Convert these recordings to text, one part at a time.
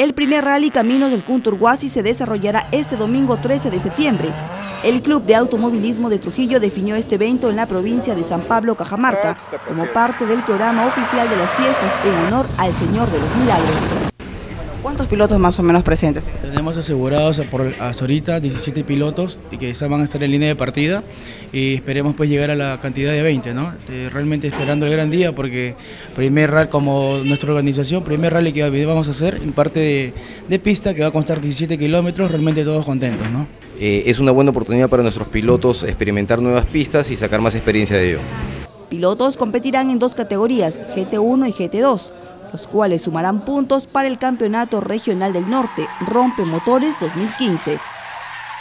El primer rally Caminos del Cunturhuasi se desarrollará este domingo 13 de septiembre. El Club de Automovilismo de Trujillo definió este evento en la provincia de San Pablo, Cajamarca, como parte del programa oficial de las fiestas en honor al Señor de los Milagros. ¿Cuántos pilotos más o menos presentes? Tenemos asegurados por hasta ahorita 17 pilotos y que van a estar en línea de partida y esperemos pues llegar a la cantidad de 20, ¿no? Eh, realmente esperando el gran día porque primer rally como nuestra organización, primer rally que vamos a hacer en parte de, pista que va a constar 17 kilómetros, realmente todos contentos, ¿no? Eh, es una buena oportunidad para nuestros pilotos experimentar nuevas pistas y sacar más experiencia de ello. Pilotos competirán en dos categorías, GT1 y GT2 los cuales sumarán puntos para el Campeonato Regional del Norte, Rompe Motores 2015.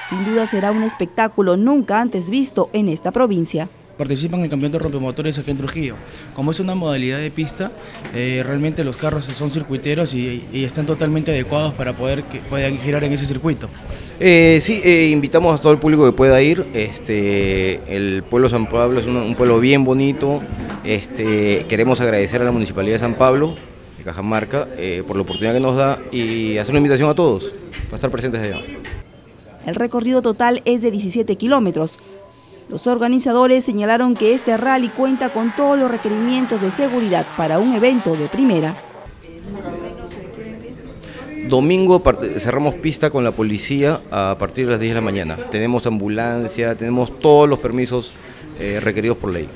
Sin duda será un espectáculo nunca antes visto en esta provincia participan en el campeonato rompemotores aquí en Trujillo. Como es una modalidad de pista, eh, realmente los carros son circuiteros y, están totalmente adecuados para poder que puedan girar en ese circuito. Eh, sí, eh, invitamos a todo el público que pueda ir. Este, el pueblo de San Pablo es un, pueblo bien bonito. Este, queremos agradecer a la Municipalidad de San Pablo de Cajamarca eh, por la oportunidad que nos da y hacer una invitación a todos para estar presentes allá. El recorrido total es de 17 kilómetros. Los organizadores señalaron que este rally cuenta con todos los requerimientos de seguridad para un evento de primera. Domingo cerramos pista con la policía a partir de las 10 de la mañana. Tenemos ambulancia, tenemos todos los permisos eh, requeridos por ley.